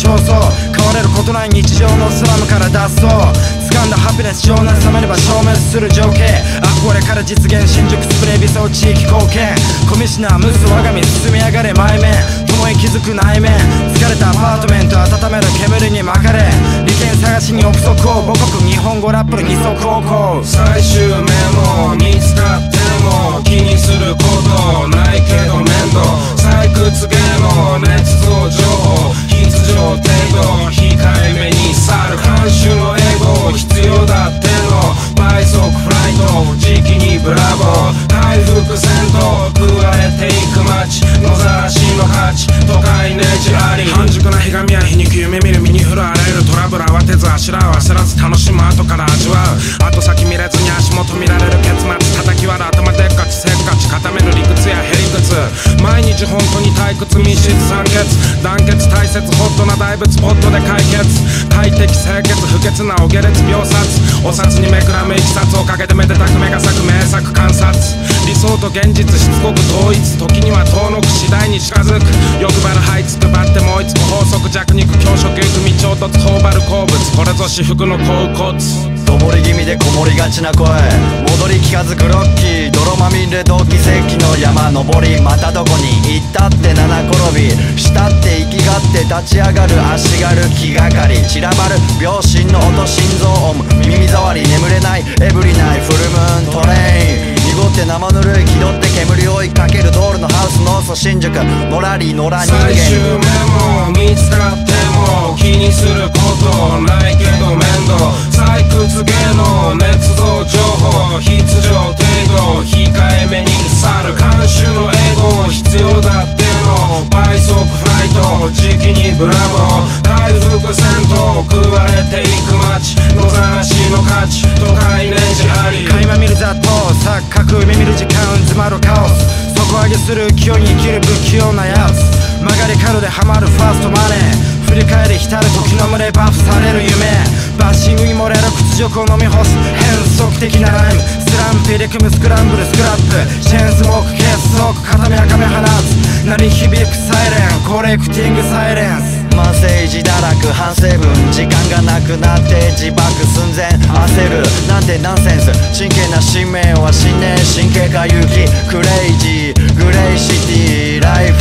焦燥変われることない日常のスラムから脱走掴んだハピネス情熱冷めれば消滅する情景憧れから実現新宿スプレー微走地域貢献。コミシナームス我が身進み上がれ前面共に気づく内面疲れたアパートメント温める煙に巻かれ利権探しに憶測を母国日本語ラップル二足歩行最終メモ見つかっても気にすることないけど面倒採掘芸能捏造情報必要程度控えめに去る監修のエゴ必要だっての倍速フライト時期にブラボー回復戦闘食われていく街野ざらしの価値都会ねじあり半熟なひがみや皮肉夢見る身に降るあらゆるトラブル慌てずあしらう焦らず楽しむ後から味わう後先見れずに足元見られる結末叩き割る頭でっかちせっかち固める理屈やへりくつ毎日本当に退屈密室酸欠団結大切ホットな大仏ポットで解決。快適清潔不潔なお下劣秒殺。お札にめくらむいきさつをかけてめでたく目が咲く名作観察。理想と現実しつこく統一。時には遠のく次第に近づく。欲張る這いつくばってもう一つ法則弱肉強食行く道衝突頬張る好物。これぞ至福の甲骨。どもり気味でこもりがちな声。戻り聞かずクロッキー。泥まみれ同期世紀の山登り。またどこに行ったって。七転び。慕って行きがって立ち上がる足軽気がかり。散らばる秒針の音心臓音。耳障り。眠れない。エブリナイ。フルムーントレイン。って生ぬるい気取って煙を追いかけるドールのハウスの祖新宿。のらりのら人最終メモ見つかっても気にすることないけど面倒。採掘芸能捏造情報必要程度控えめに去る監修のエゴ必要だっての。倍速フライト時期にブラボー。回復戦闘食われていく街野ざらしの価値都会ねじあり。垣間見る雑踏錯覚耳見る時間詰まるカオス。底上げする勢いに生きる不器用なやつ。曲がり角でハマるファーストマネー。振り返り浸る時の群れバフされる夢。バッシングに漏れる屈辱を飲み干す変則的なライム。スランプ入れ組むスクランブルスクラップ。チェーンスモーク結束片目赤目放つ。鳴り響くサイレン。コレクティングサイレン。ス慢性自堕落反省文時間がなくなって自爆寸前。焦るなんてナンセンス真剣な使命は信念神経過勇気クレイジーグレイシティライフ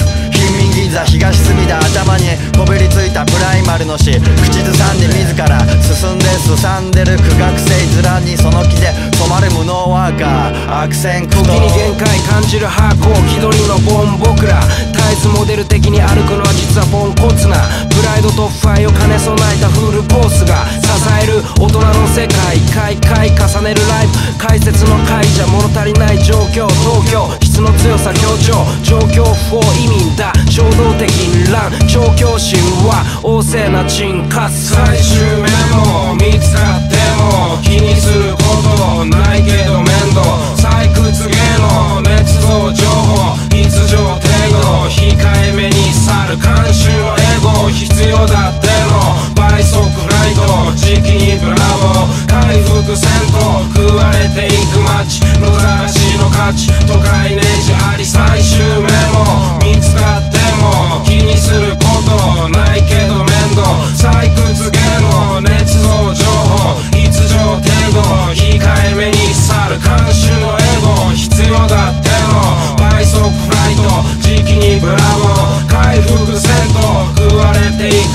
貧民銀座東隅田頭にこびりついたプライマルの死口ずさんで自ら進んですさんでる苦学生面にその気で染まる無能ワーカー悪戦苦闘時に限界感じるハーコー気取りのボン僕らタイツモデル的に歩くのは実はポンコツなプライドと腐敗を兼ね備えたフルコースが支える大人の世界回回重ねるライブ解説の回じゃ物足りない状況東京質の強さ強調状況不法移民だ。動的乱調教師は旺盛な沈下最終メモ見つかっても気にすることないけど面倒採掘芸能捏造情報必要程度控えめに去る監修のエゴ必要だっての倍速ライト時期にブラボー回復戦闘食われていく街野ざらしの価値都会ネジあり最終メモ見つかっても気にすることないけど面倒。採掘芸能捏造情報。逸情程度控えめに去る監修のエゴ。必要だっての。倍速フライト。時期にブラボー。回復戦闘食われてい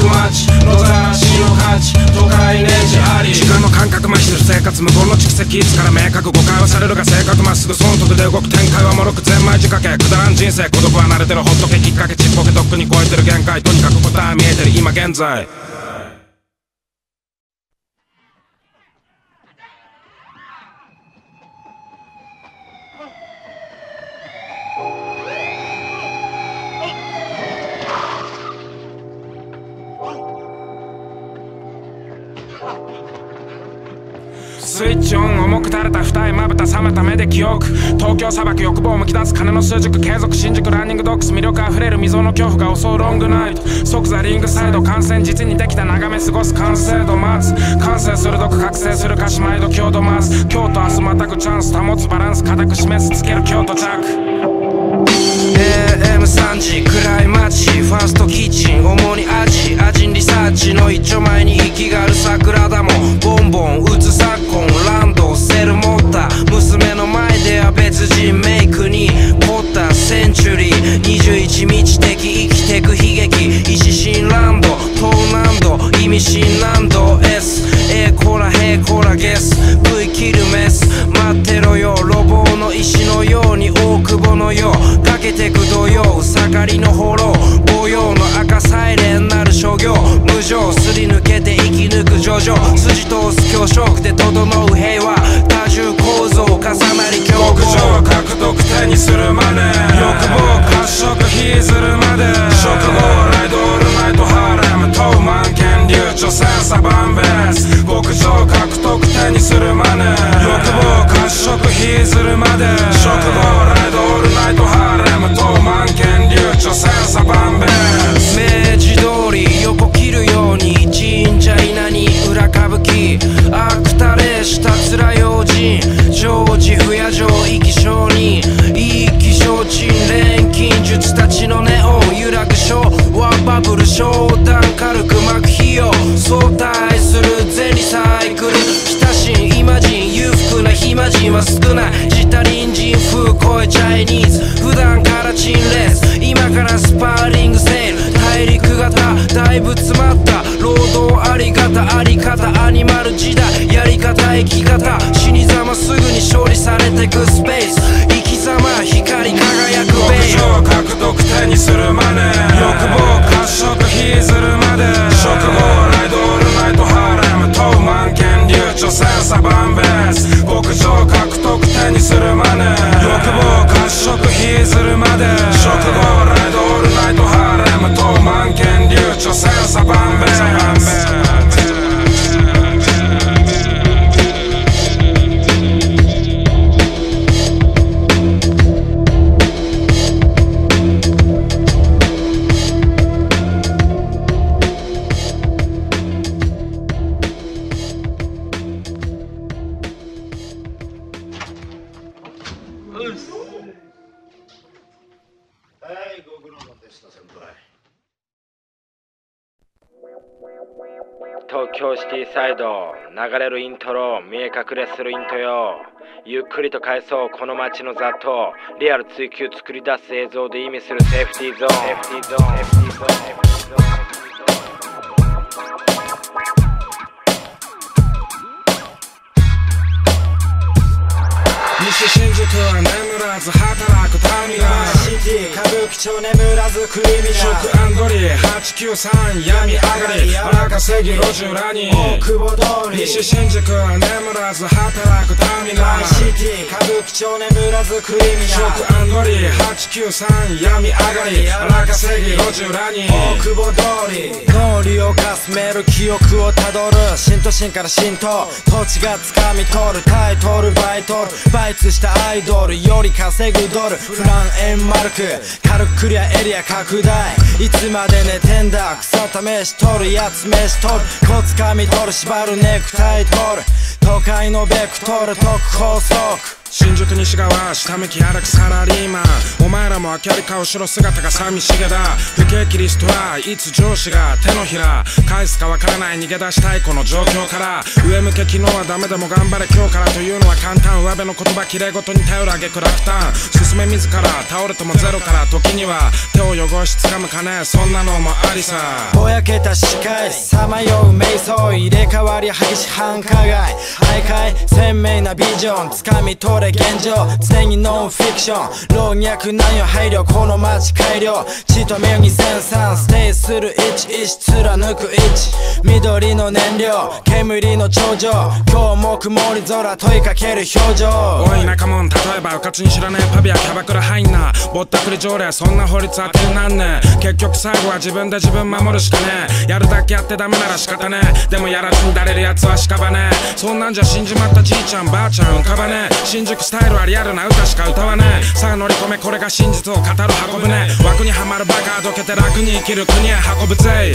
く街野ざらしの価値都会ネジあり時間の感覚麻痺する生活無言の蓄積いつから明確誤解はされるが性格まっすぐ損得で動く展開はもろく全枚仕掛けくだらん人生孤独は慣れてる。ほっとけきっかけちっぽけとっくに超えてる限界。とにかく答えは見えてる。今現在。スイッチオン重く垂れた二重まぶた冷めた目で記憶東京砂漠欲望をむき出す金の数軸継続新宿ランニングドックス魅力あふれる溝の恐怖が襲うロングナイト。即座リングサイド感染実にできた眺め過ごす完成度待つ完成鋭く覚醒する歌詞毎度強度増す今日と明日またぐチャンス保つバランス固く示す。つける京都着。AM3 時暗い街ファーストキッチン主に味味リサーチの一丁前に息がある桜だもん。ボンボン打つ昨今ランドセル持った娘の前では別人メイクに凝ったセンチュリー。21日的生きてく悲劇石新ランド。高難度意味深難度。S えコラヘコラゲス。V キルメス。待ってろよ路傍の石のように大久保のよう。かけてく土曜盛りの放浪母用き抜く叙々筋通す強食で整う平和多重構造重なり強極上獲得手にするまで欲望褐色引きずるまで。食後ライドオールナイトハーレム東満権流著センサバンベース。極上獲得手にするまで。欲望褐色引きずるまで。食後ライドオールナイトハーレム東満権流著センサバンベース。した面用心常時不夜城意気商人意気消沈錬金術たちのネオン揺らぐ昭和バブル商談軽く巻く費用相対する全リサイクル親しいイマジン裕福な暇人は少ない。自他隣人風超えチャイニーズ普段から陳列。今からスパーリング陸型だいぶ詰まった労働ありがたあり方アニマル時代やり方生き方死に様すぐに勝利されてくスペース。生き様光り輝くベイ上獲得手にするまで。欲望褐色引きずるまで。食後ライドオールナイトハーレム東満権流著センサバンベース極上獲得手にするまで。欲望褐色引きずるまで。食後ライドオールナイトハーレム東満権流著センティサイド流れるイントロ見え隠れするイントよ。ゆっくりと返そう。この街の雑踏。リアル追求作り出す映像で意味するセーフティーゾーンセーフティーゾーンセーフティーゾーンセーフティーゾーン西新宿は眠らず働くターミナルシティ。歌舞伎町眠らずクリミナ食アンドリー893闇上がり。荒稼ぎ路地裏に。ル大久保通り。西新宿は眠らず働くターミナルシティ。歌舞伎町眠らずクリミナル食アンドリー893闇上がり。荒稼ぎ路地裏に。大久保通り。脳裏をかすめる記憶をたどる。新都心から浸透土地が掴み取る。タイトルバイトル。バイツしたアイドル。より稼ぐドル。フラン円マ丸く軽くクリアエリア拡大。いつまで寝てんだ？草試し取るやつ飯取る。コツ噛み取る縛るネクタイ取る。都会のベクトル特報速新宿西側下向き歩くサラリーマン。お前らも明るい顔しろ姿が寂しげだ。不景気リストはいつ上司が手のひら返すかわからない逃げ出したいこの状況から。上向け昨日はダメでも頑張れ今日から。というのは簡単上辺の言葉きれいごとに頼るあげく落胆。進め自ら倒れてもゼロから。時には手を汚し掴む金。そんなのもありさ。ぼやけた視界さまよう瞑想。入れ替わり激しい繁華街徘徊鮮明なビジョン。掴み取れ現状常にノンフィクション老若男女配慮この街改良血と目にセンサーステイする位置貫く位置緑の燃料煙の頂上今日も曇り空問いかける表情おい仲間例えばうかつに知らねえパビやキャバクラ入んな。ぼったくり条例そんな法律当てになんね。え結局最後は自分で自分守るしかねえ。やるだけやってダメなら仕方ねえ。でもやらずにだれるやつは屍ねえ。そんなんじゃ死んじまったじいちゃんばあちゃん浮かばねえ。新宿スタイルはリアルな歌しか歌わねえさあ乗り込めこれが真実を語る運ぶね。枠にはまるバカどけて楽に生きる国へ運ぶぜ。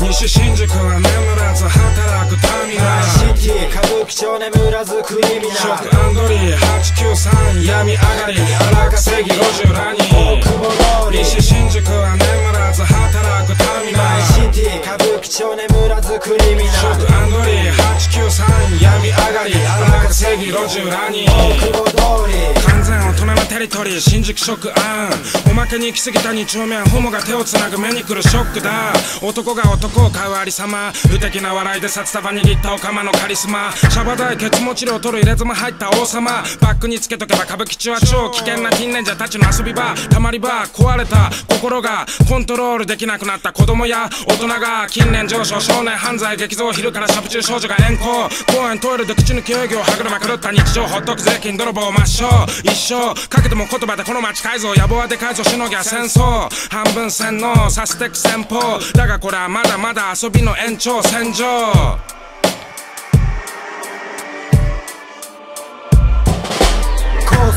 西新宿は眠らず働くターミナルシティ歌舞伎町眠らずクリミナ食ルアンドリー893闇上がり。荒稼ぎ路地裏に。大久保通り。西新宿は眠らず働くターミナルシティ歌舞伎町眠らずクリミナル食アンドリー893闇上がり荒稼ぎ路地裏に。大久保通り。完全大人のテリトリー新宿食案おまけに行き過ぎた二丁目はホモが手をつなぐ目に来るショックだ。男が男を買うありさま不敵な笑いで札束握ったオカマのカリスマ。シャバ台ケツ持ち量取る入れ墨入った王様。バックにつけとけば歌舞伎町は超危険なティーンレンジャーたちの遊び場。たまり場壊れた心がコントロールできなくなった子供や。大人が近年上昇少年犯罪激増昼からシャブ中少女が連行。公園トイレで口抜き営業歯車狂った日常ほっとく税金泥棒抹消。一生。かけても言葉でこの街改造野望はでかいぞしのぎゃ戦争。半分洗脳させてく戦法。だがこれはまだまだ遊びの延長線上。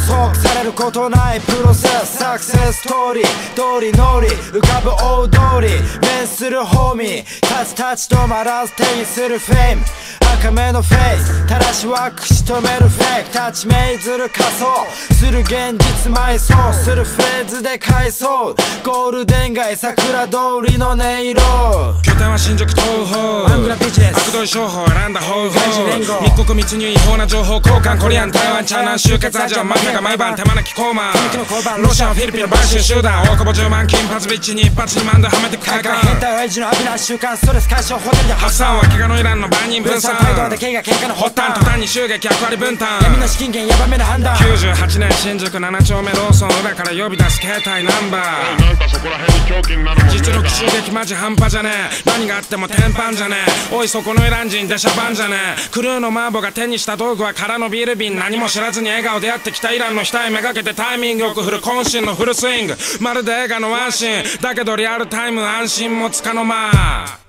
拘束されることないプロセスサクセスストーリー。通り乗り浮かぶ大通り面するホーミー立ち立ち止まらず手にするフェイ。ム赤目のフェイスただしは口止めるフェイク立ちめいずる仮想する現実埋葬するフレーズで回想ゴールデン街桜通りの音色拠点は新宿東宝アングラビジネス悪どい商法選んだ方法密告密入違法な情報交換コリアン台湾チャイナ集結アジアマフィアが毎晩手招きコーマンロシアフィリピンの買収集団。大久保10万金髪ビッチに一発2万ではめてく快感変態親父の危ない習慣ストレス解消ホテルで発散は怪我のイランの万人分散。態度だけが喧嘩の発端途端に襲撃役割分担。闇の資金源ヤバめな判断。98年新宿7丁目ローソン裏から呼び出す携帯ナンバー。なんかそこら辺に狂気になるもんね。え実か力襲撃マジ半端じゃね。え何があっても天板じゃねえ。おいそこのイラン人でシャバンじゃねえ。クルーのマーボが手にした道具は空のビール瓶。何も知らずに笑顔でやってきたイランの額めがけてタイミングよく振る渾身のフルスイング。まるで映画のワンシーン。だけどリアルタイム安心もつかの間。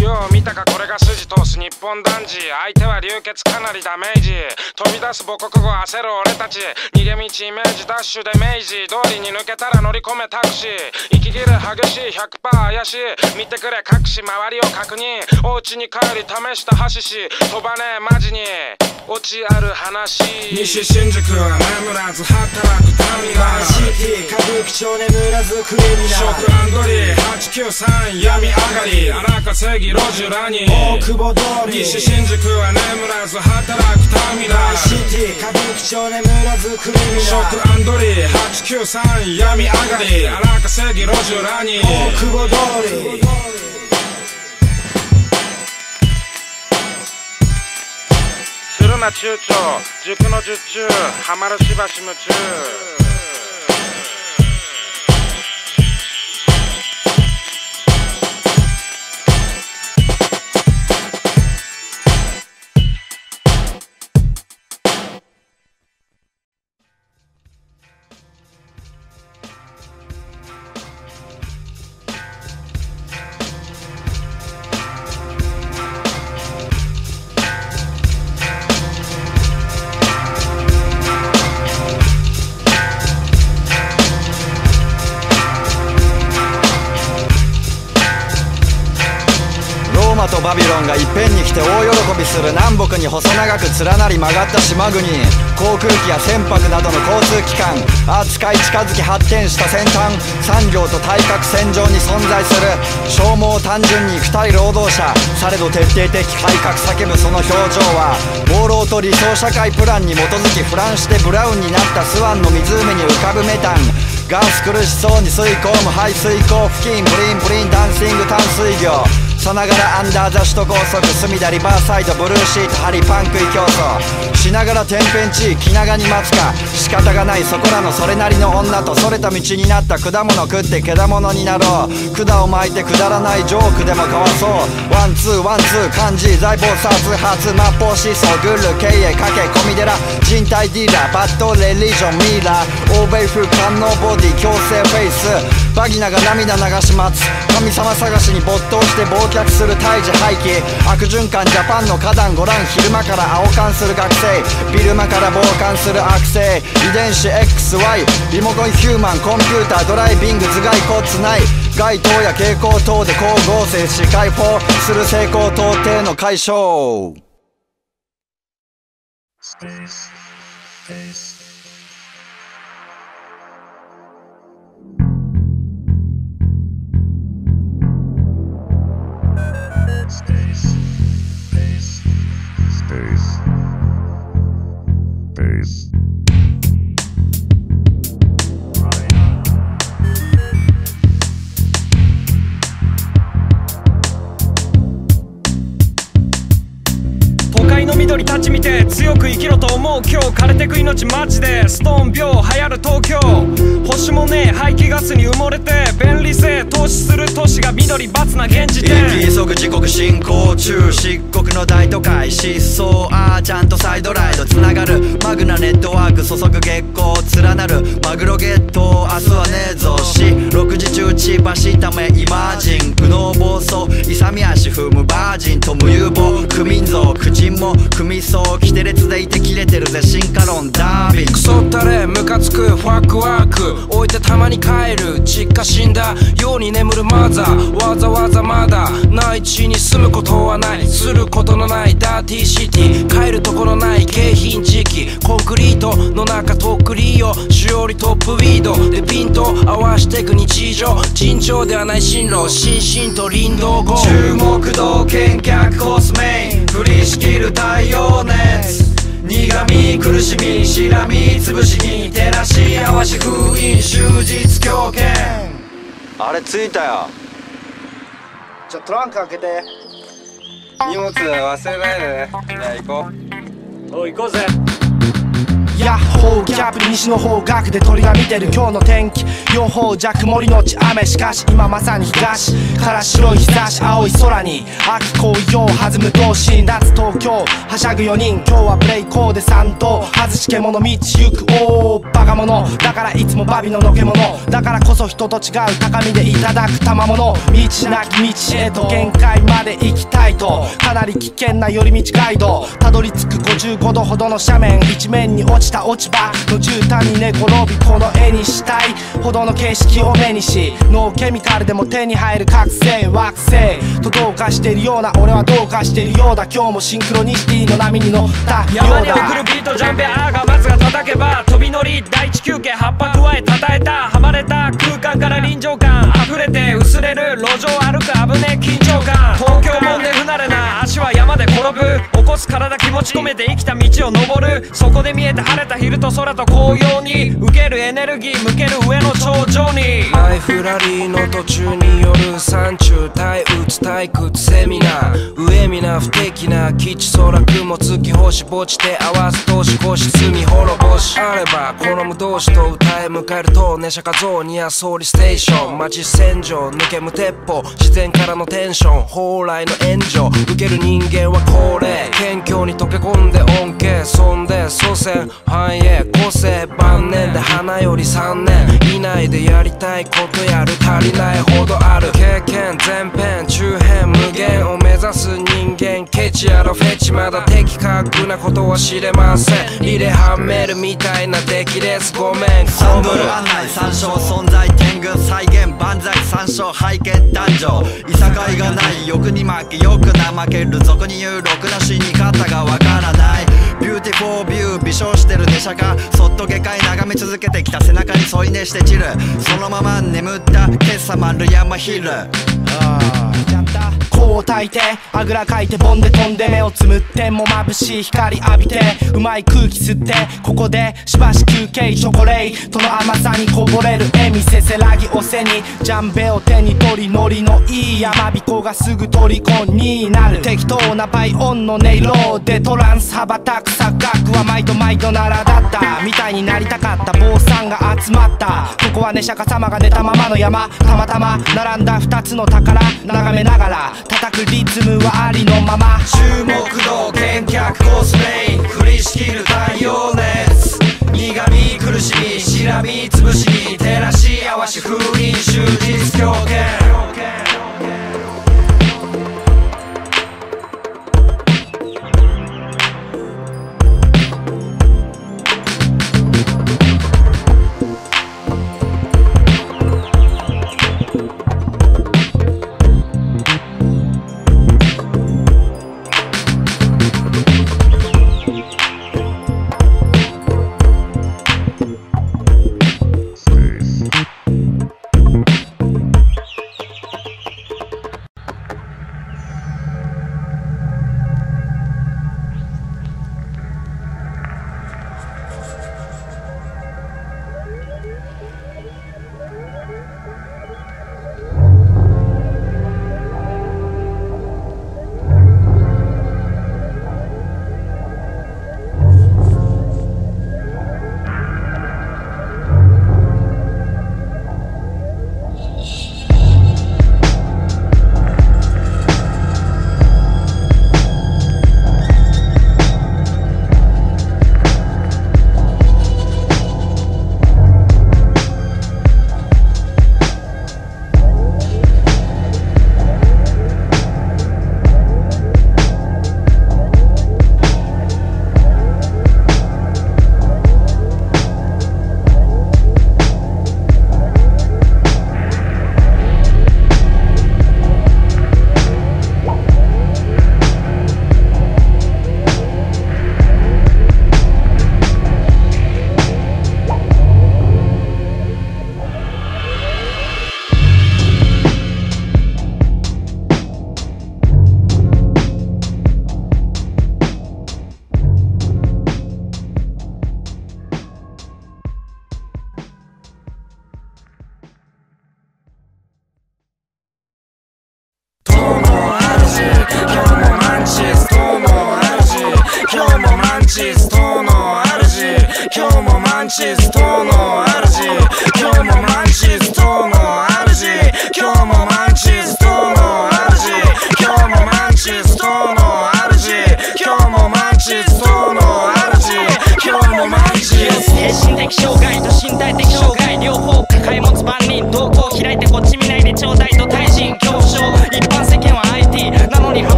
よう見たかこれが筋通す日本男児相手は流血かなりダメージ飛び出す母国語焦る俺たち。逃げ道イメージダッシュで明治通りに抜けたら乗り込めタクシー息切れ激しい100%怪しい。見てくれ隠し周りを確認。お家に帰り試した箸し飛ばねえマジに。オチある話。西新宿は眠らず働くターミナルシティ歌舞伎町眠らずクリミナ食ルアンドリー893闇上がり。荒稼ぎ路地裏に。大久保通り。西新宿は眠らず働くターミナ。ルシティ歌舞伎町眠らずクリミナル食アンドリー893闇上がり。荒稼ぎ路地裏に。大久保通り。するな躊躇塾の術中ハマるしばし夢中連なり曲がった島国航空機や船舶などの交通機関扱い近づき発展した先端産業と対角線上に存在する消耗単純に肉体労働者されど徹底的改革叫ぶその表情は朦朧と理想社会プランに基づきフランシュでブラウンになったスワンの湖に浮かぶメタンガンス苦しそうに吸い込む排水口付近ブリンブリンダンシング淡水魚。さながらアンダーザ首都高速隅田リバーサイドブルーシート張りパン食い競争しながら天変地異気長に待つか仕方がないそこらのそれなりの女とそれた道になった果物食ってけだものになろう。管を巻いてくだらないジョークでもかわそう。ワンツーワンツー漢字財宝殺発末法思想グル経営駆け込み寺人体ディーラーバッドレリジョンミーラー。欧米風官能ボディ強制フェイス。バギナが涙流し待つ神様探しに没頭して忘却する胎児廃棄悪循環ジャパンの花壇ご覧昼間から青缶する学生。ビルマから傍観する悪性。遺伝子 XY リモコンヒューマンコンピュータードライビング頭蓋骨内街灯や蛍光灯で光合成し解放する成功到底の解消。Space. Space. days. 緑立ち見て強く生きろと思う今日枯れてく命マジで。ストーン病流行る東京。星もねえ排気ガスに埋もれて便利性投資する都市が緑罰な現時点。一急ぐ時刻進行中漆黒の大都会失踪あーちゃんとサイドライドつながるマグナネットワーク注ぐ月光連なるマグロゲット明日はねえぞし。6時中千葉しためイマージン右脳暴走。勇み足踏むバージンと無有望。区民像苦人も組みそう規定列でいて切れてるぜ進化論ダービンクソったれムカつく。ファックワーク。置いてたまに帰る。実家死んだ。ように眠るマザー。わざわざまだ。内地に住むことはない。することのない。ダーティーシティ。帰るところない。景品時期。コンクリートの中とっくりよ。しおりトップウィード。でピント合わしてく日常。尋常ではない進路。心身と林道後注目度見客コスメイン。降りしきる太陽熱。苦み苦しみしらみつぶしに照らし合わし封印終日狂犬。あれ着いたよ。ちょトランク開けて。荷物忘れないでね。じゃあ行こう。おい行こうぜヤッホーキャブ西の方角で鳥が見てる今日の天気予報じゃ曇りのち雨しかし今まさに東から白い日差し青い空に秋紅葉弾む同心脱東京はしゃぐ4人今日はブレイコーで3頭外し獣道行くおおバカ者だからいつもバビののけ者だからこそ人と違う高みでいただく賜物道なき道へと限界まで行きたいとかなり危険な寄り道ガイドたどり着く55度ほどの斜面一面に落ちた落ち葉。の絨毯に寝転びこの絵にしたい。ほどの景色を目にしノーケミカルでも手に入る覚醒惑星。とどうかしてるような俺はどうかしてるようだ。今日もシンクロニシティの波に乗ったよ山に送るビートジャンベアーがバスが叩けば飛び乗り第一休憩葉っぱ加え叩えた。はまれた空間から臨場感溢れて薄れる路上歩く危ねえ緊張感。東京もんで不慣れな足は山で転ぶ。起こす体気持ち込めて生きた道を登る。そこで見えた晴れた昼と空と紅葉に受けるエネルギー向ける上の頂上に。ライフラリーの途中による山中退鬱退屈セミナー。上皆不適な基地空雲月星墓地で合わす年越し罪滅ぼし。あれば好む同士と歌え迎えるとネシャカゾーニや総理ステーション街戦場抜け無鉄砲。自然からのテンション。蓬莱の援助受ける人間は高齢。謙虚に溶け込んで恩恵。そんで祖先。繁栄個性晩年で花より3年以内でやりたいことやる足りないほどある経験前編中編無限を目指す人間ケチやろフェチまだ的確なことは知れませんリレハンメルみたいな出来ですごめんサンドコムル案内参照存在天狗再現万歳参照拝見男女いさかいがない欲に負けよく怠ける俗に言うろくな死に方がわからない。ビューティフォービュー微笑してる電車がそっと下界眺め続けてきた背中に添い寝して散るそのまま眠った今朝丸山ヒル。ああを焚いてあぐらかいてボンで飛んで目をつむっても眩しい光浴びてうまい空気吸ってここでしばし休憩チョコレートの甘さにこぼれる笑みせせらぎおせにジャンベを手に取りノリのいい山彦がすぐ虜になる。適当な倍音の音色でトランス羽ばたく錯覚は毎度毎度ならだった。みたいになりたかった坊さん。が集まった。ここはね釈迦様が寝たままの山。たまたま並んだ2つの宝。眺めながら。叩くリズムはありのまま。注目度見客コスプレイ振りしきる太陽熱。苦み苦しみしらみつぶしに照らし合わし封印終日狂犬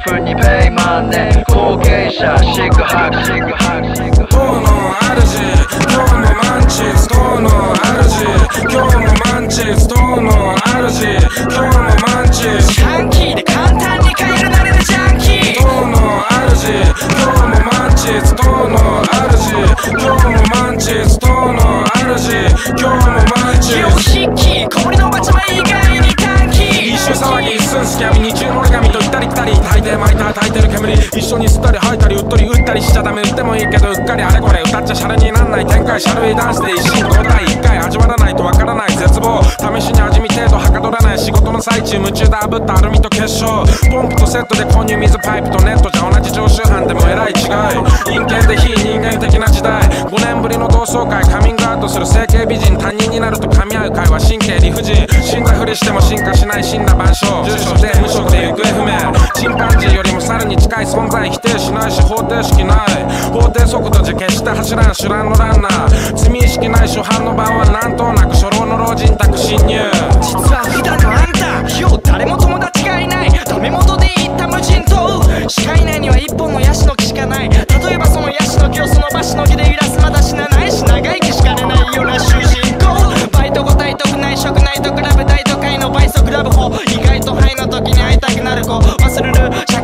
への娼婦にペイマンネ後継者シックハクシックハクシック党の主。今日もマンチス党の主。今日もマンチス党の主。今日もマンチスジャンキーで簡単に変えるなれるジャンキー。党の主。今日もマンチス党の主。今日もマンチス党の主。今日もマンチス引き小森のおばちゃま以外に短期一周騒ぎ一寸すき網二重の折り紙といったったり来たり大抵巻いた炊いてる煙一緒に吸ったり吐いたりうっとり打ったりしちゃダメ打ってもいいけどうっかりあれこれ歌っちゃシャレになんない展開シャルイダンスで一心交代一回味わらないとわからない絶望試しに味見程度はかどらない仕事の最中夢中で炙ったアルミと結晶ポンプとセットで購入水パイプとネットじゃ同じ常習犯でもえらい違い陰険で非人間的な時代5年ぶりの同窓会カミングアウトする整形美人他人になると噛み合う会話神経理不尽死んだふりしても進化しない死んだ万象住所不定無職で行方不明チンパンジーよりも猿に近い存在否定しないし方程式ない。法定速度じゃ決して走らん手段のランナー罪意識ない初版の版はなんとなく初老の老人宅侵入。実は普段のあんたよう誰も友達がいない。ダメ元で言った無人島。視界内には一本のヤシの木しかない。例えばそのヤシの木をその場しのぎで揺らすまだ死なないし長生きしかれないような主人公。バイト5体特内職ナイトクラブ大都会の倍速ラブホたくなる子忘れる。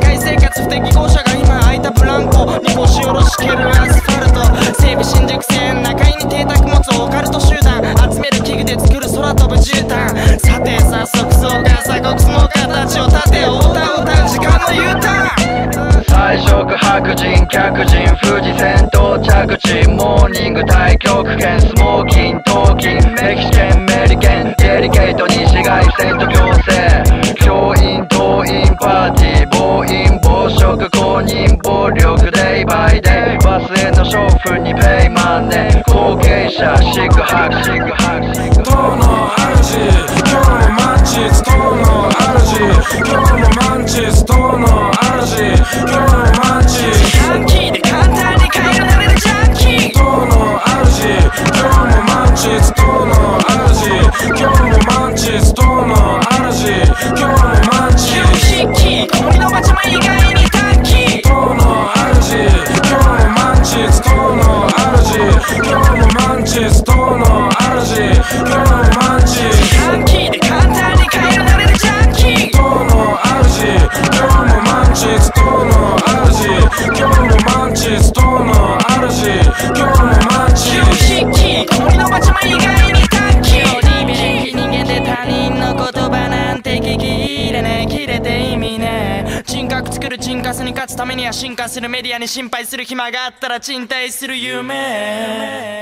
社会生活不適合者が今空いたブランコに腰下ろしけるアスファルト西武新宿線中井に邸宅持つオカルト集団集める器具で作る空飛ぶ絨毯さて早速そうが鎖国スモーカーたちを立てよ歌う歌う時間の U ターン彩色白人客人富士戦到着地モーニング太極拳スモーキントーキンメキシケンメリケンデリケートに紫外線と強制教員党員パーティー暴飲後継者シッや進化するメディアに心配する暇があったら賃貸する夢。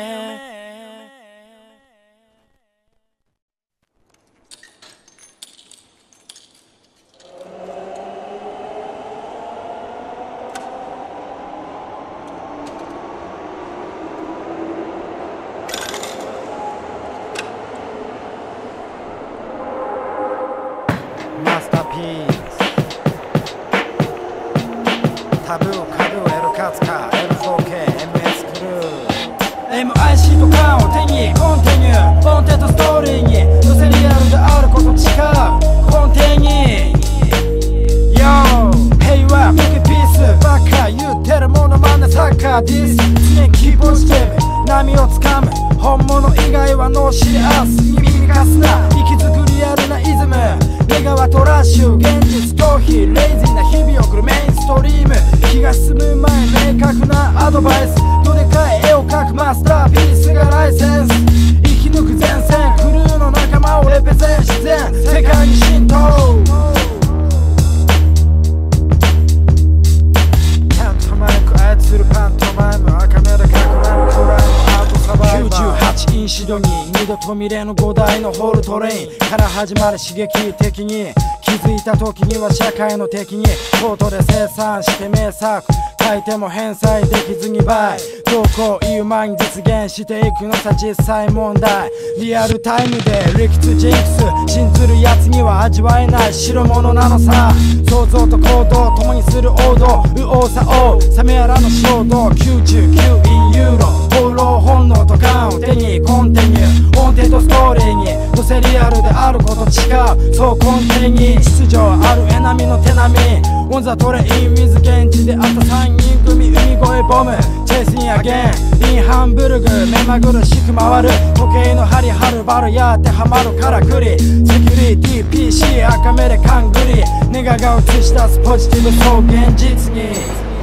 から始まる刺激的に気づいた時には社会の敵にコートで生産して名作書いても返済できずに倍どうこう言う前に実現していくのさ実際問題。リアルタイムで理屈ジンクス信ずるやつには味わえない代物なのさ。想像と行動共にする王道。右往左往。冷めやらぬ衝動。99ユーロ放浪本能とガンを手にコンティニュー音程とストーリーにどせリアルであること違うそう根底に秩序あるエナミの手並みオンザトレインウィズ現地であった3人組海越えボムチェイスインアゲンインハンブルグ目まぐるしく回る時計の針はるばるやってはまるからくりセキュリティ PC 赤目で勘ぐり。ネガが映し出すポジティブそう現実に。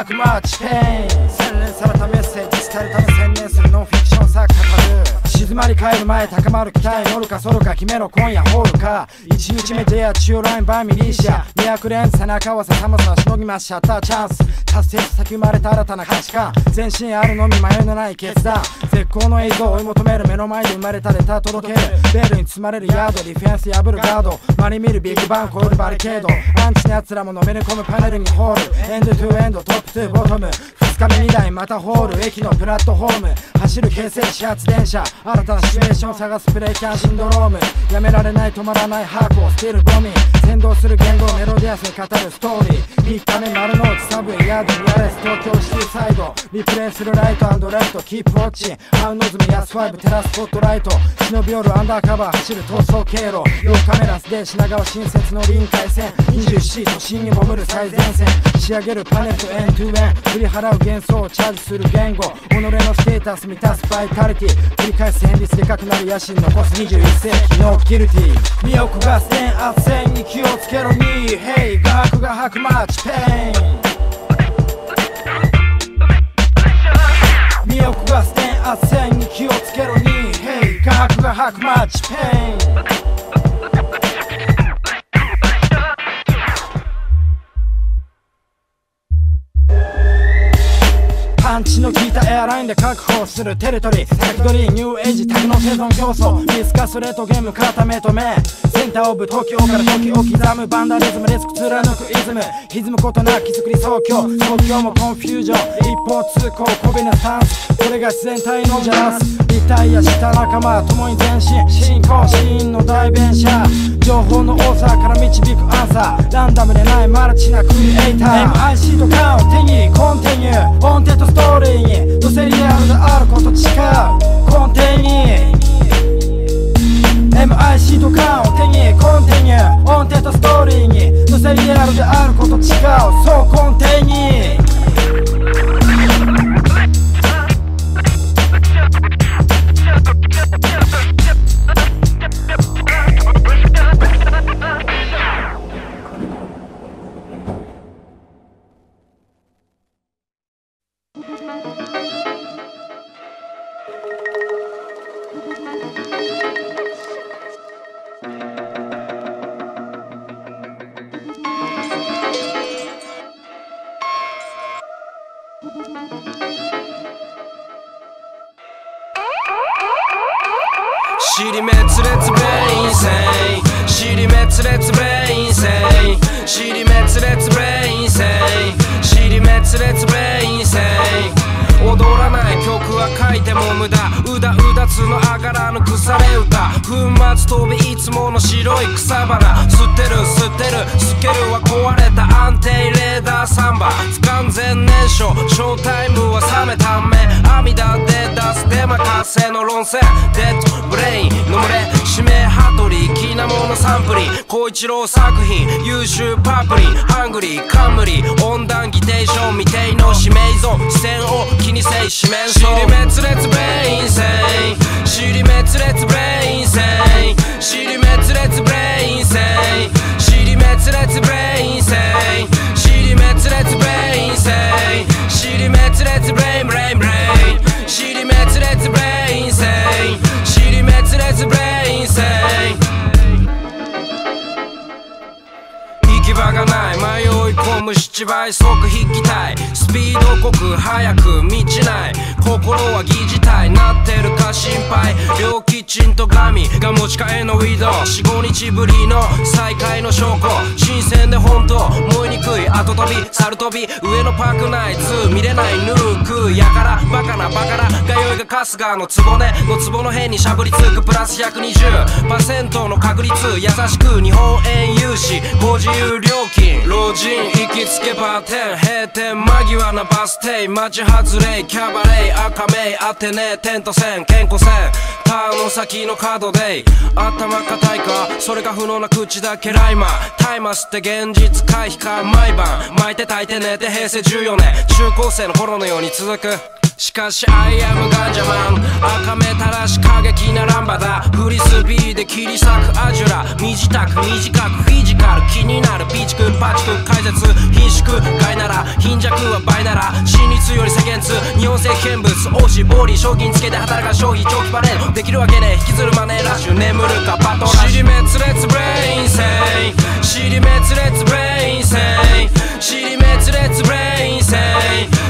ークマーチ。ペイン洗練されたメッセージ伝えるため専念するノンフィクション作家たる静まり返る前高まる期待乗るかソルか決めろ今夜ホールか。1日目でや中ラインバーミリーシャ200連背中合わせ寒さしのぎますシャッターチャンス達成し先生まれた新たな価値観全身あるのみ迷いのない決断。絶好の映像追い求める目の前で生まれたレター届ける。ベールに包まれるヤードディフェンス破るガード。マリ見るビッグバン超えるバリケード。アンチの奴らものめり込むパネルにホール。エンドトゥエンドトップトゥボトム。2日目2台またホール。駅のプラットフォーム。走る京成始発電車。新たなシチュエーションを探すブレイキャンシンドローム。やめられない止まらないハークを捨てるゴミ。先導する言語メロディアスに語るストーリー。3日目丸の内サブウェイヤードミアレス東京シティサイドリプレイするライトレフト。キープウォッチ。ハウノズムヤスファイブテラスポットライト。忍び寄るアンダーカバー走る逃走経路。両カメラスで品川新設の臨海線。24都心に潜る最前線。仕上げるパネルとエントゥエン。振り払う幻想をチャージする言語。己のステータス満たすバイタリティ。繰り返す変率でかくなる野心残す21世紀のギルティ。身を焦がす電圧線に気をつけろに。Hey 画伯が吐くマッチペイン。身を焦がす電圧線に気をつけろに。Hey 画伯が吐くマッチペイン。パンチの効いたエアラインで確保するテレトリー。先取りニューエイジタグの生存競争。ミスカスレートゲーム固め止めセンターオブ時をから時を刻むバンダリズムレスク貫くイズム。歪むことなき作り創教東京もコンフュージョン一方通行こびなスタンス。これが自然体のジャラスリタイアした仲間共に前進。進行シーンの代弁者。情報の多さから導くアンサー。ランダムでないマルチなクリエイター。MIC とカウン手にコンティニュー。オンテッドストーリーにどせリアルであること誓う。根底に。MIC とカウン手にコンティニュー音程とストーリーにどせリアルであること違う。そう根底に。活性の論戦デッドブレインの群れ指名ハトリきなものサンプリ孝一郎作品優秀パプリハングリー冠温暖議定書未定の指名ゾーン視線を気にせい四面層尻滅裂ブレインセイ尻滅裂ブレインセイ尻滅裂ブレインセイ尻滅裂ブレインセイ尻滅裂ブレインセイ尻滅裂ブレインブレインブレイレがない。迷い込む七倍。速引きたい。スピード濃く速く道ない。心は疑似体。なってるか心配。両キッチンと神が持ち替えのウィド45日ぶりの再会の証拠。新鮮で本当燃えにくい。後飛び猿飛び。上のパークナイツ見れないヌーク。やからバカなバカな通いが春日のつぼねのつぼの辺にしゃぶりつく。プラス120%の確率。優しく日本円融資。ご自由料金。老人行きつけバーテン閉店間際なバス停街外れキャバレー赤メイアテネテント線健康線ターンの先の角で頭固いかそれが不能な口だけライマー。タイマスって現実回避か毎晩巻いて炊いて寝て平成14年中高生の頃のように続く。しかし I am ガジャマン赤目たらし過激なランバだ。フリスビーで切り裂くアジュラ。短く短くフィジカル気になるピチクパチク解説。貧縮外なら貧弱は倍なら真実より世間通日本製見物王子ボーリー賞金つけて働か消費長期パレー。ドできるわけね引きずるマネーラッシュ眠るかバトラッシュ尻滅裂ブレインセイ尻滅裂ブレインセイ尻滅裂ブレインセイ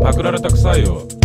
パクられたくさいよ。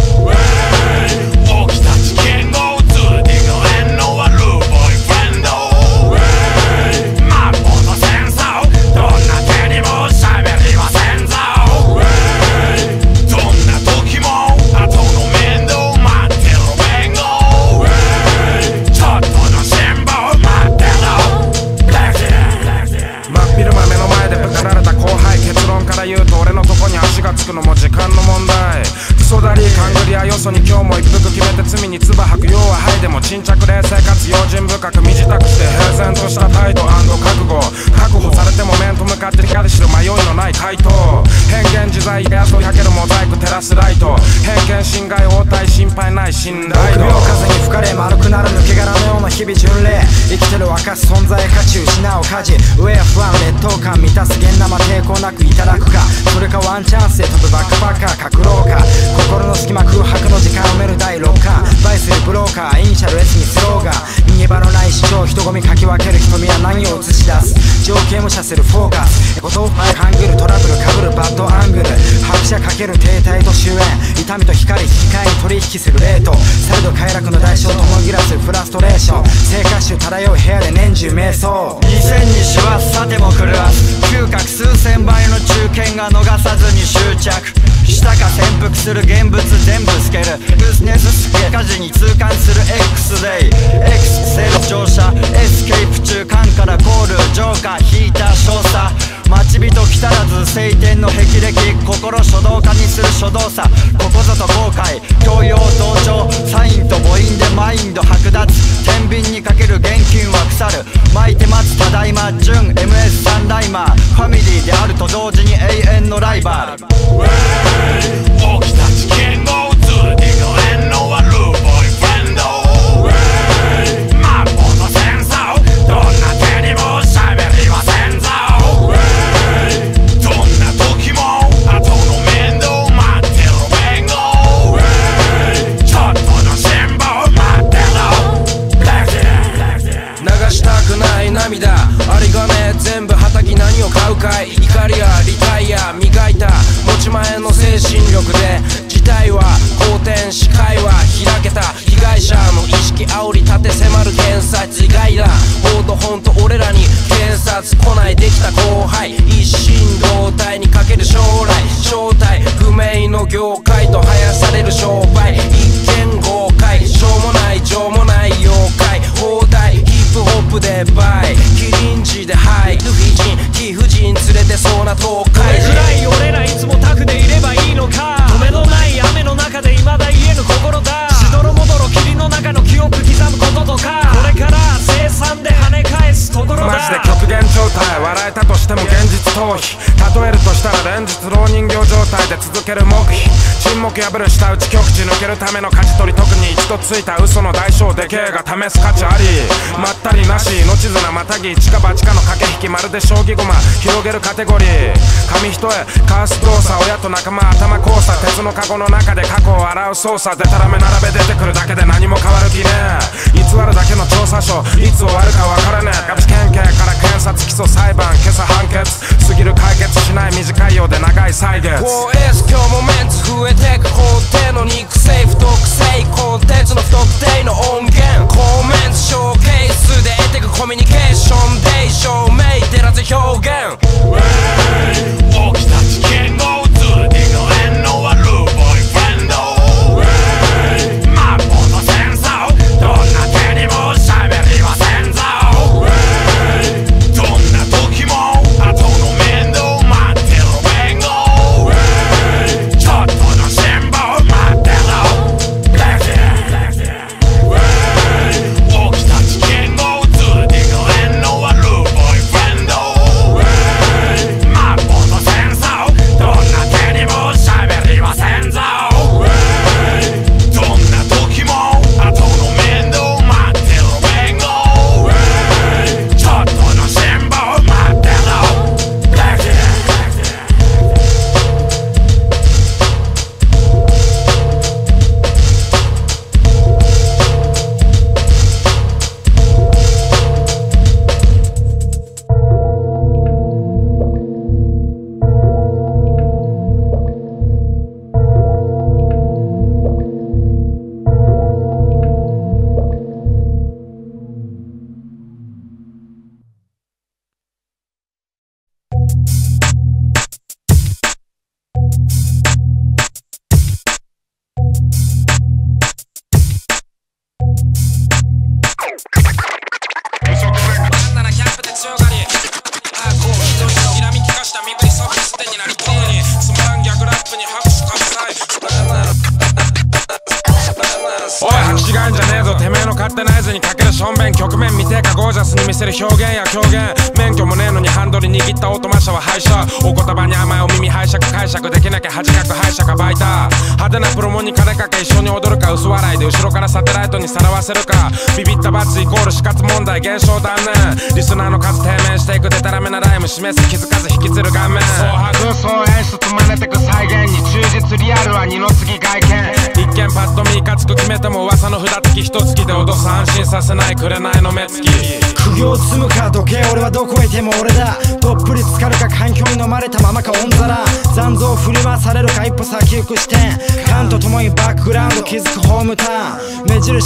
かす存在価値失う家事。上や不安劣等感満たす現生抵抗なくいただくか。それかワンチャンスで飛ぶバックパッカー隠ろうか心の隙間空白の時間埋める第6巻バイスルブローカーイニシャル S にスローガン。逃げ場のない主張人混みかき分ける瞳は何を映し出す情景もさせるフォーカス言葉ハングルトラブルかぶるバッドアングル拍車かける停滞と終焉痛みと光引き換えに取引するレートされど快楽の代償ともぎらすフラストレーション生活臭漂う部屋で年中瞑想2000に師走さても狂わす嗅覚数千倍の中堅が逃さずに執着下か潜伏する現物全部スケルブスネススケ火事に痛感する X デイ X セル乗車。エスケープ中間からコール。浄化ヒーター少佐。待ち人来たらず晴天の霹靂心書道家にする書道さ。ここぞと後悔。教養同調。サインと母音でマインド剥奪。天秤にかける現金は腐る。巻いて待つただいま。純。MS サンライマーファミリーであると同時に永遠のライバル。僕たち剣検察来ないできた後輩。一心同体にかける将来。正体不明の業界と生やされる商売。一見豪快。しょうもない。情もない妖怪。放題。ヒップホップでバイ。キリンジでハイ。ルフィ人。貴婦人連れてそうな東海。人暗い俺らいつもタフでいればいいのか。止めのない雨の中で未だ言えぬ心だ。しどろもどろ霧の中の記憶刻むこととか。これから生産で跳ね返すストドロマジで極限状態笑えたとしても現実逃避例える。としたら連日老人形状態で続ける黙秘沈黙破る下打ち極地抜けるための舵取り特に一度ついた嘘の代償でけえが試す価値ありまったりなし命綱またぎ一か八かの駆け引きまるで将棋駒広げるカテゴリー紙一重カース動作親と仲間頭交差鉄のカゴの中で過去を洗う操作でたらめ並べ出てくるだけで何も変わる気ね偽るだけの調査書いつ終わるか分からねえガチ県警から検察起訴裁判今朝判決。過ぎる解決しない短いようで長い歳月。4S 今日もメンツ増えてく法廷の肉声不特性コンテンツの不特定の音源コメンツショーケースで得てくコミュニケーションで証明照らず表現僕た事件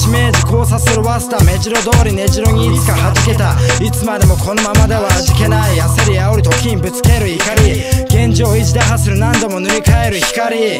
ウン目印明治交差するワスタ目白通り根城にいつか弾けたい。つまでもこのままでは味気ない。焦り煽り時にぶつける怒り。現状維持でハスる何度も塗り替える光。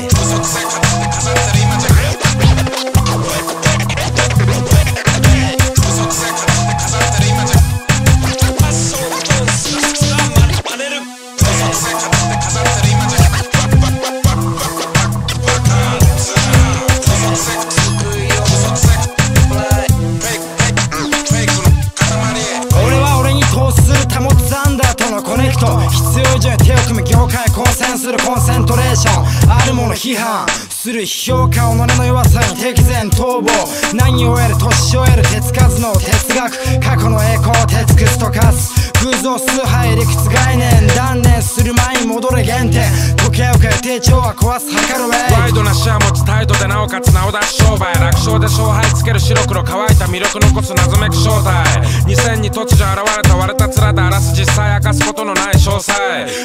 批判する批評家己の弱さに敵前逃亡何を得る年を得る手つかずの哲学過去の栄光を鉄くすとかす。偶像崇拝理屈概念断念する前に戻れ原点。時計を変え定調は壊す測るウェイワイドな視野持つ態度でなおかつ名を出す商売。楽勝で勝敗つける白黒乾いた魅力残す謎めく正体。2000に突如現れた割れた面で荒らす実際明かすことのない詳細。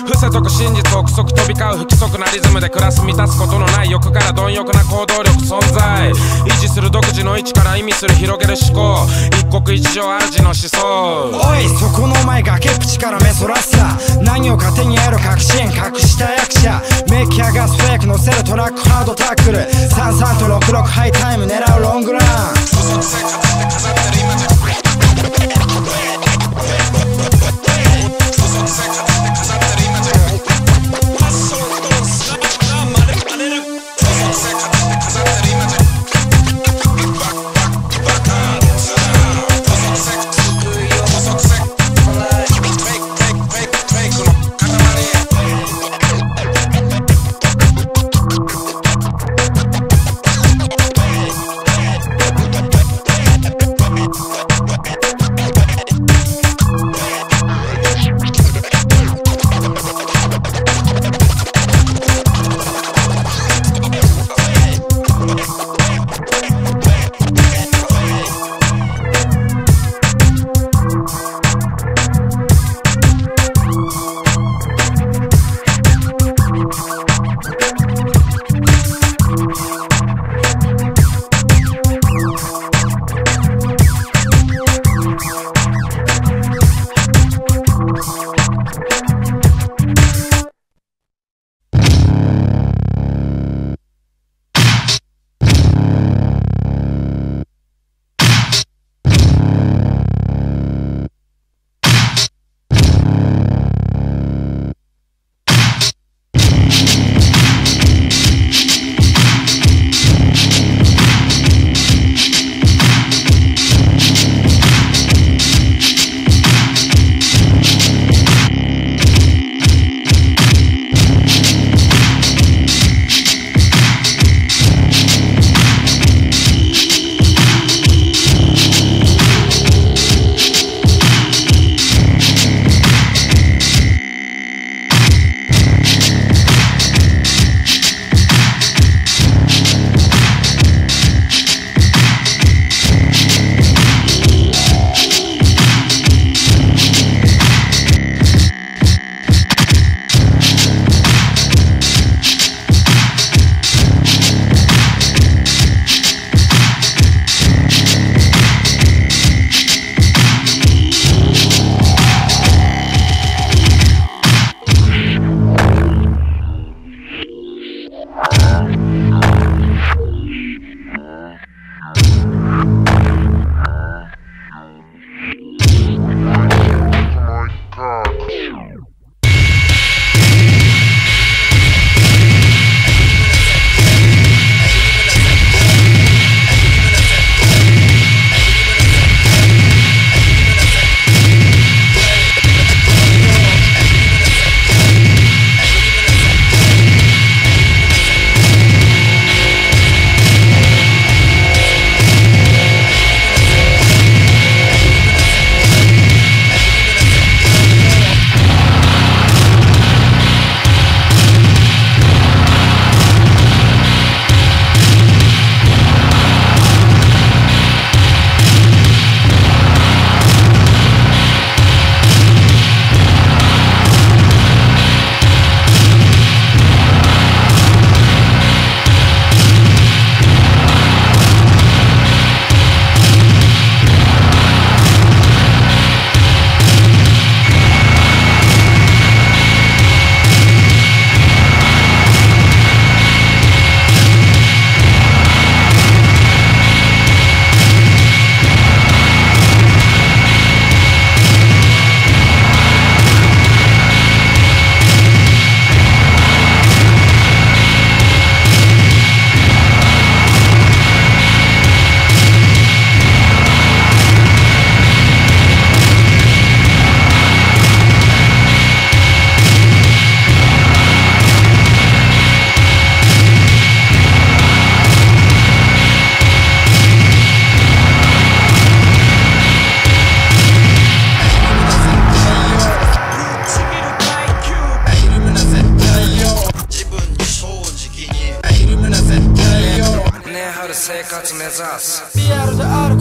伏せとく真実憶測飛び交う不規則なリズムで暮らす満たすことのない欲から貪欲な行動力存在。維持する独自の位置から意味する広げる思考。一国一城主の思想。おいそこのお前崖っぷちから目そらすな何を糧に得る確信隠した役者メキアガスフェイク乗せるトラックハードタックル。33と66ハイタイム狙うロングラン。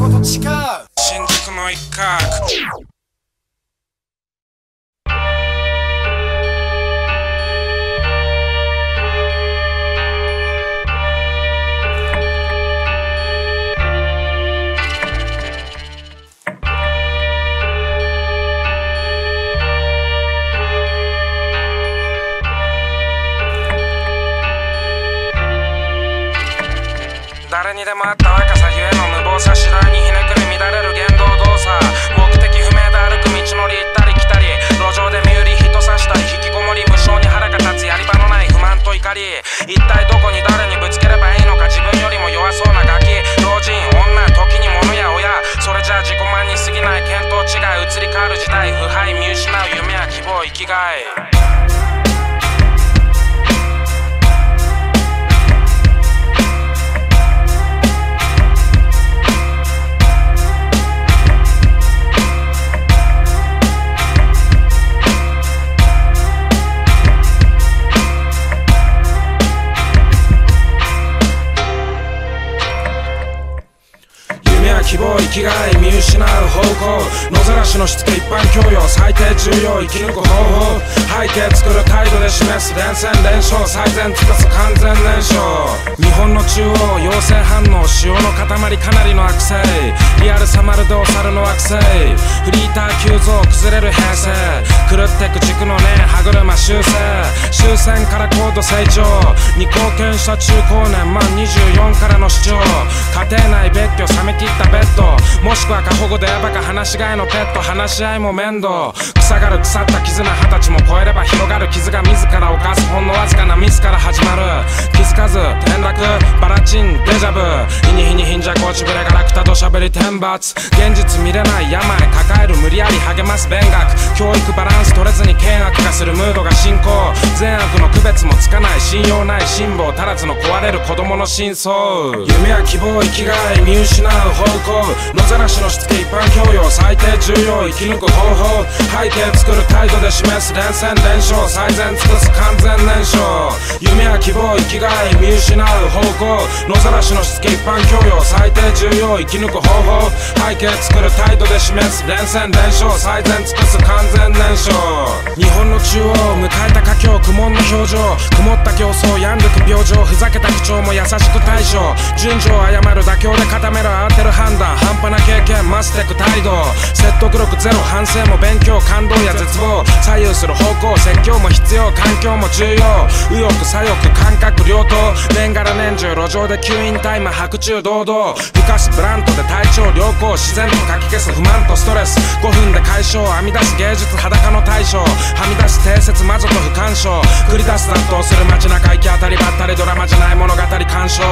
こと誓う新宿の一角誰にでもあった若さゆえの無謀さ次第一体どこに誰にぶつければいいのか自分よりも弱そうなガキ。老人女時に物や親。それじゃあ自己満に過ぎない見当違い移り変わる時代腐敗見失う夢や希望生きがい。希望生きがい見失う方向野ざらしのしつけ一般教養最低重要生き抜く方法背景作る態度で示す連戦連勝最善尽かす完全燃焼日本の中央陽性。反応潮の塊かなりの悪性リアルさまるでお猿の惑星フリーター急増崩れる平成狂ってく軸のね歯車修正終戦から高度成長。に貢献した中高年満24からの主張。家庭内別居冷め切ったベッドもしくは過保護でやばか話し飼いのペット話し合いも面倒。腐がる腐った絆二十歳も超えれば広がる傷が自ら犯すほんのわずかなミスから始まる。気づかず転落バラチンデジャブ。日に日に貧弱落ちぶれがラクタ土砂降り天罰現実見れない病抱える無理やり励ます勉学。教育バランス取れずに険悪化するムードが進行。善悪の区別もつかない信用ない辛抱足らずの壊れる子供の真相。夢や希望生きがい見失う方向野ざらしのしつけ一般教養最低重要生き抜く方法背景作る態度で示す連戦連勝最善尽くす完全燃焼夢や希望生きがい見失う方向野ざらしのしつけ一般教養最低重要生き抜く方法。背景作る態度で示す連戦連勝最善尽くす完全燃焼日本の中央迎えた佳境苦悶の表情曇った競争病んでく病状ふざけた口調も優しく対処順序を誤る妥協で固める慌てる判断半端な経験増してく態度説得力ゼロ反省も勉強感動や絶望左右する方向説教も必要環境も重要右翼左翼感覚両党年がら年中路上で吸引タイム白昼堂々ふかすブラントで体調良好自然とかき消す不満とストレス5分で解消編み出す芸術裸の大将はみ出す定説魔女と不干渉繰り出す雑踏する街中行き当たりばったりドラマじゃない物語鑑賞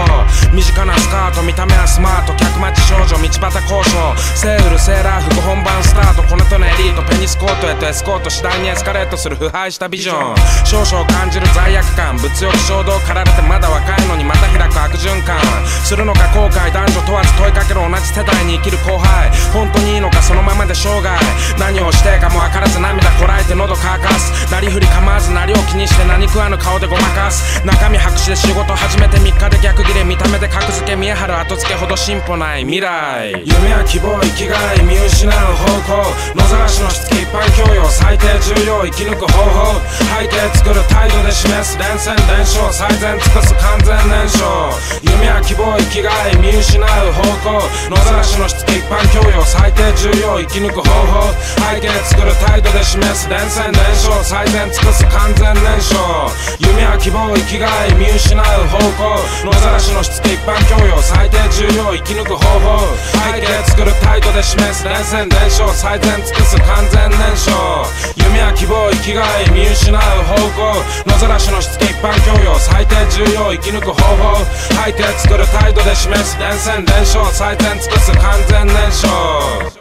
身近なスカート見た目はスマート客待ち少女道端交渉。セールセーラー服本番スタート。このとのエリート。ペニスコートへとエスコート次第にエスカレートする腐敗したビジョン。少々感じる罪悪感。物欲衝動駆られてまだ若いのにまた開く悪循環。するのか後悔。男女問わず問いかける同じ世代に生きる後輩。本当にいいのかそのままで生涯。何をしてかも分からず涙こらえて喉乾かす。なりふり構わずなりを気にして何食わぬ顔でごまかす。中身白紙で仕事始めて3日で逆切れ見た目で格付け見え張る後付けほど進歩ない。未来。夢や希望生きがい。見失う方向野ざらしのしつけ一般教養最低重要生き抜く方法背景作る態度で示す連戦連勝最善尽くす完全燃焼夢や希望生きがい見失う方向野ざらしのしつけ一般教養最低重要生き抜く方法背景作る態度で示す連戦連勝最善尽くす完全燃焼夢や希望生きがい見失う方向野ざらしのしつけ一般教養最低重要生き抜く方法背景作る態度で示す連戦連勝最善尽くす完全燃焼夢や希望生きがい見失う方向野ざらしのしつけ一般教養最低重要生き抜く方法。背景作る態度で示す連戦連勝最善尽くす完全燃焼「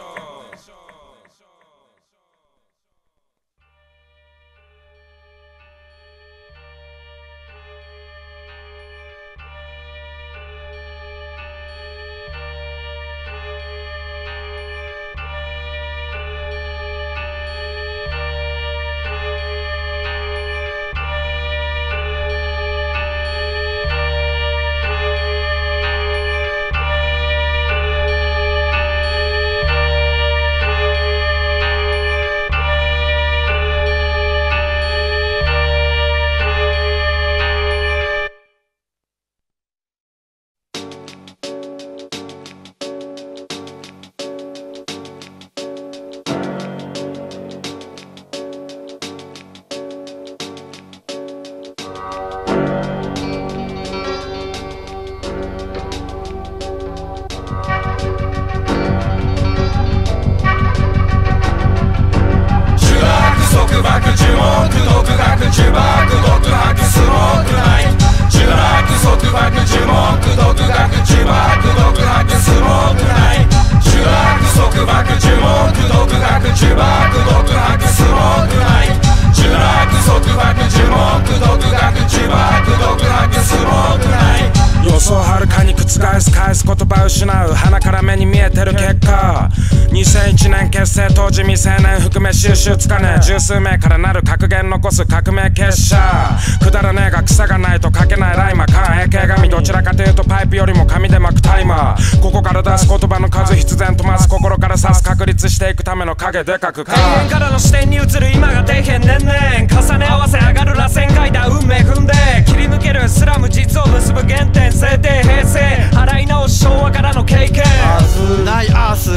2001年結成当時未成年含め収集つかねえ十数名からなる格言残す革命結社。くだらねえが草がないと書けないライマーか平形紙どちらかというとパイプよりも紙で巻くタイマー。ここから出す言葉の数必然と増す心から指す確立していくための影でかくか。底辺からの視点に映る今が底辺年々重ね合わせ上がる螺旋階段運命踏んで切り抜けるスラム実を結ぶ原点制定平成。払い直し昭和からの経験。ナイアース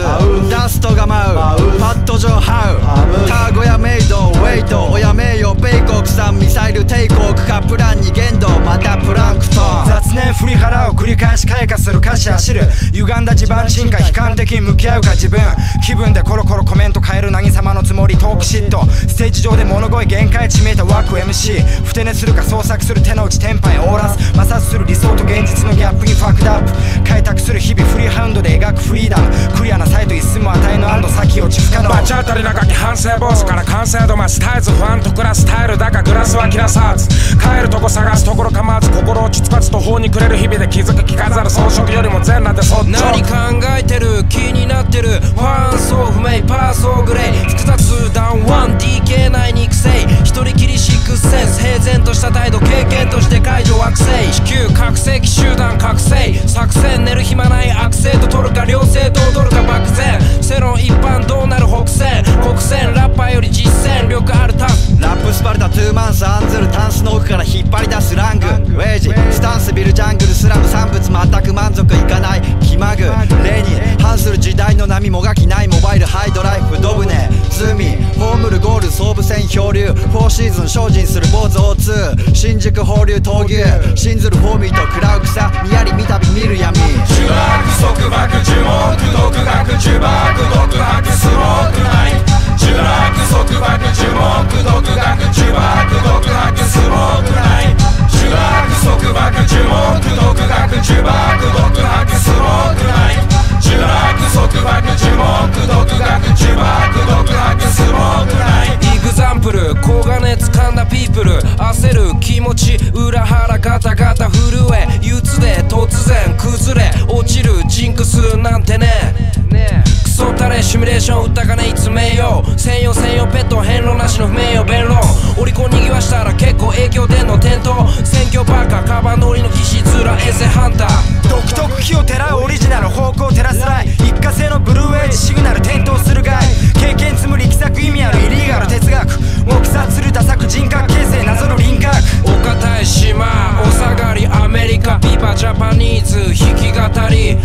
ダストが舞う。パッド上ハウ。ターゴやメイド。ウェイト。親名誉米国産ミサイル帝国かプランに限度。またプランクトン。雑念振り払う繰り返し開花する歌詞走る歪んだ地盤沈下悲観的に向き合うか自分。気分でコロコロコメント変える渚様のつもりトークシットステージ上で物声限界値見えた枠 MC ふて寝するか創作する手の内テンパイオーラス摩擦する理想と現実のギャップにファックダップ開拓する日々フリーハウンドで描くフリーダムクリアなサイト一寸も与えぬ安堵先落ち不可能バチ当たり長き反省坊主から完成度増す絶えず不安と暮らすタイルだがグラスは切らさず。帰るとこ探すところ構わず心落ち着かず途方に暮れる日々で気づく聞かざる装飾よりも全裸でそっち何考えてる気になってるファン層不明パーソーグレイ複雑ダウン 1DK 内に育成一人きりシックスセンス平然とした態度経験として解除惑星地球覚醒器集団覚醒。作戦寝る暇ない悪性と取るか良性と踊るか漠然世論一般どうなる北線国線ラッパーより実践力あるタフラップスパルタトゥーマンス案ずるタンスの奥から引っ張り出すラング。ウェイジスタンスビルジャングルスラム産物全く満足いかない気まぐ。例に反する時代の波もがきない。モバイルハイドライフドブネ。ズミ葬るゴール総武線漂流。フォーシーズン精進する坊主 O2 新宿放流闘牛。信ずるフォーミーと食らう草にやり見たび見る闇。呪落束縛呪文独学呪プル黄金掴んだピープル焦る気持ち裏腹ガタガタ震え憂鬱で突然崩れ落ちるジンクスなんてね。クソタレシミュレーション打ったかねいつ名誉専用専用ペット変路なしの不名誉弁論。オリコンにぎわしたら結構影響出んの転倒選挙バカカバン乗りの騎士面エセハンター。独特火を照らうオリジナル方向照らすライ一過性のブルーエイジシグナル点灯する害経験積む力作意味あるイリーガル哲学。黙殺する打作人格形成なぞる輪郭。岡大島お下がりアメリカビバジャパニーズ弾き語り。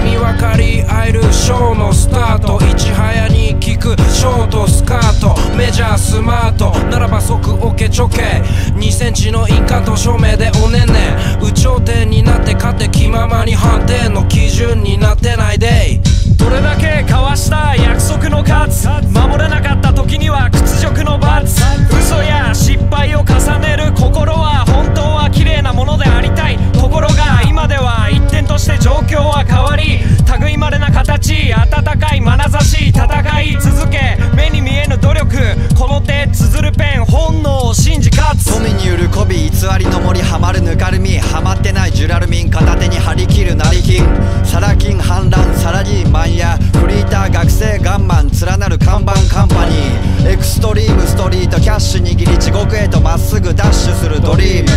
意味わかり合えるショーのスターカートいち早に聞くショートスカートメジャースマートならば即オケチョケ2センチの印鑑と署名でおねね有頂天になって勝て気ままに判定の基準になってないでどれだけ交わした約束の数守れなかった時には屈辱の罰。嘘や失敗を重ねる心は本当は綺麗なものでありたい。ところが今では一点として状況は変わり類まれな形温かい眼差し戦い続け目に見えぬ努力この手綴るペン本能を信じ勝つ。富による媚び偽りの森ハマるぬかるみハマってないジュラルミン片手に張り切る成金。サラ金反乱サラリーマンやフリーター学生ガンマン連なる看板カンパニー。 extreme street cash 握り地獄へとまっすぐダッシュするドリーム。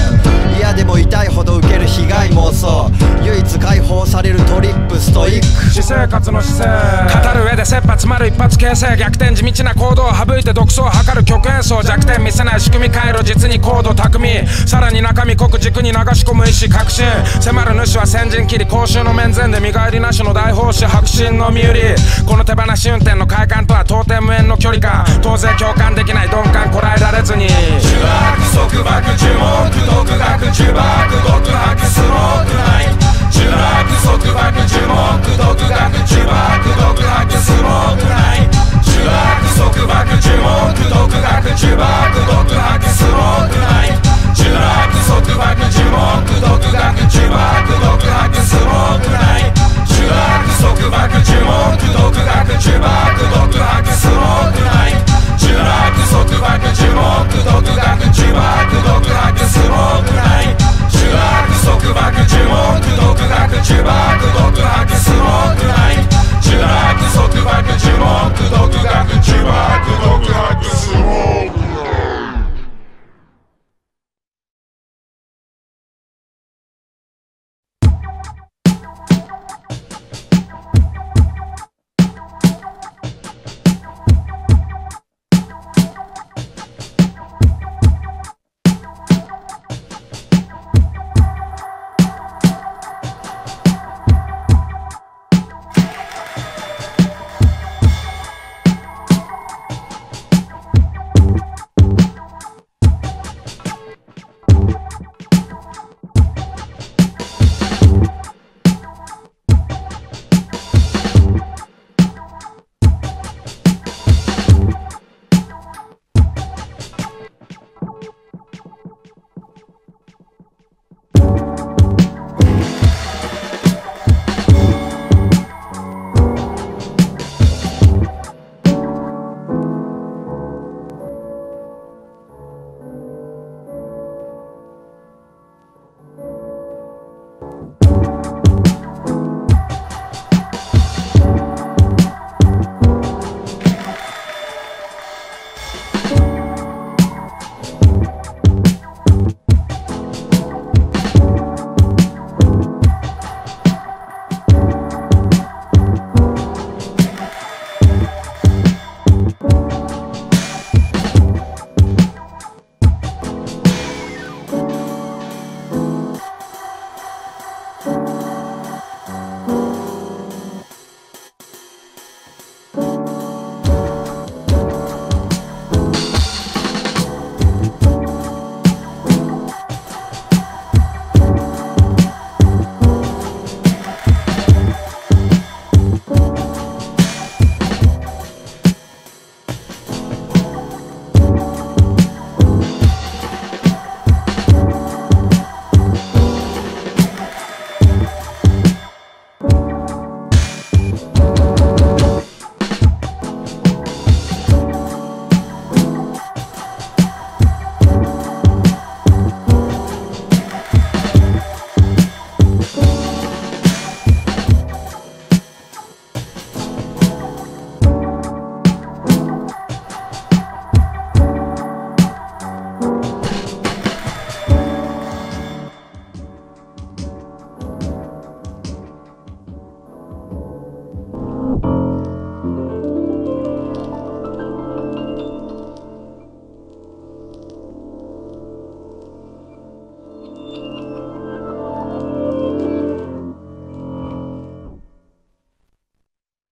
嫌でも痛いほど受ける被害妄想。唯一解放されるトリップストイック。私生活の姿勢。で切羽詰まる一発形成逆転地道な行動を省いて独創を図る曲演奏弱点見せない仕組み回路実に高度巧みさらに中身濃く軸に流し込む意志確信迫る主は先陣切り公衆の面前で身帰りなしの大奉仕白真の身売りこの手放し運転の快感とは到底無縁の距離感当然共感できない鈍感こらえられずに呪落束縛呪文独学呪縛独白スモークナイト呪落束縛呪文独学呪縛独白スモークナイト呪落束縛呪文独学呪縛独白スモーク束縛樹木独学呪縛独白スモークナイ呪縛束縛樹木独学呪縛独白スモークナイ呪縛中白束縛樹木独学呪縛独白スモークナイフ中白束縛樹木独白呪縛独白スモークナイフ